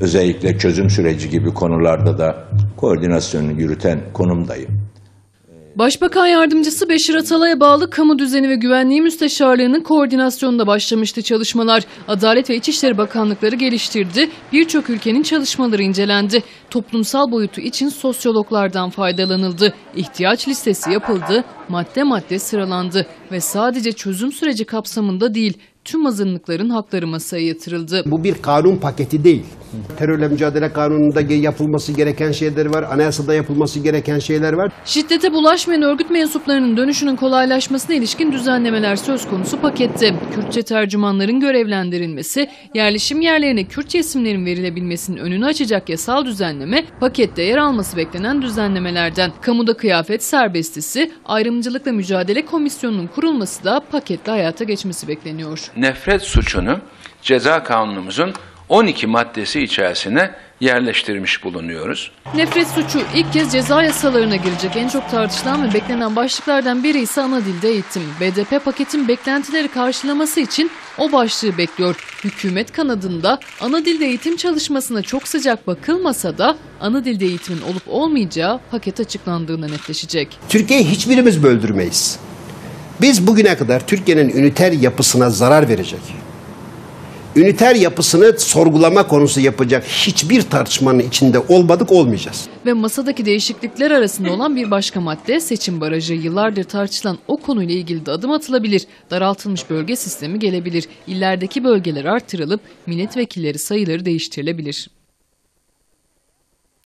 özellikle çözüm süreci gibi konularda da koordinasyonu yürüten konumdayım. Başbakan Yardımcısı Beşir Atalay'a bağlı Kamu Düzeni ve Güvenliği Müsteşarlığı'nın koordinasyonunda başlamıştı çalışmalar. Adalet ve İçişleri Bakanlıkları geliştirdi. Birçok ülkenin çalışmaları incelendi. Toplumsal boyutu için sosyologlardan faydalanıldı. İhtiyaç listesi yapıldı, madde madde sıralandı ve sadece çözüm süreci kapsamında değil, tüm azınlıkların hakları masaya yatırıldı. Bu bir kanun paketi değil. Terörle mücadele kanununda yapılması gereken şeyler var. Anayasada yapılması gereken şeyler var. Şiddete bulaşmayan örgüt mensuplarının dönüşünün kolaylaşmasına ilişkin düzenlemeler söz konusu pakette. Kürtçe tercümanların görevlendirilmesi, yerleşim yerlerine Kürtçe isimlerin verilebilmesinin önünü açacak yasal düzenleme, pakette yer alması beklenen düzenlemelerden. Kamuda kıyafet serbestisi, ayrımcılıkla mücadele komisyonunun kurulması da pakette hayata geçmesi bekleniyor. Nefret suçunu ceza kanunumuzun 12 maddesi içerisine yerleştirmiş bulunuyoruz. Nefret suçu ilk kez ceza yasalarına girecek. En çok tartışılan ve beklenen başlıklardan biri ise ana dilde eğitim. BDP paketin beklentileri karşılaması için o başlığı bekliyor. Hükümet kanadında ana dilde eğitim çalışmasına çok sıcak bakılmasa da ana dilde eğitimin olup olmayacağı paket açıklandığında netleşecek. Türkiye'yi hiçbirimiz böldürmeyiz. Biz bugüne kadar Türkiye'nin üniter yapısına zarar verecek. Üniter yapısını sorgulama konusu yapacak hiçbir tartışmanın içinde olmadık olmayacağız. Ve masadaki değişiklikler arasında olan bir başka madde seçim barajı. Yıllardır tartışılan o konuyla ilgili de adım atılabilir. Daraltılmış bölge sistemi gelebilir. İllerdeki bölgeler artırılıp milletvekilleri sayıları değiştirilebilir.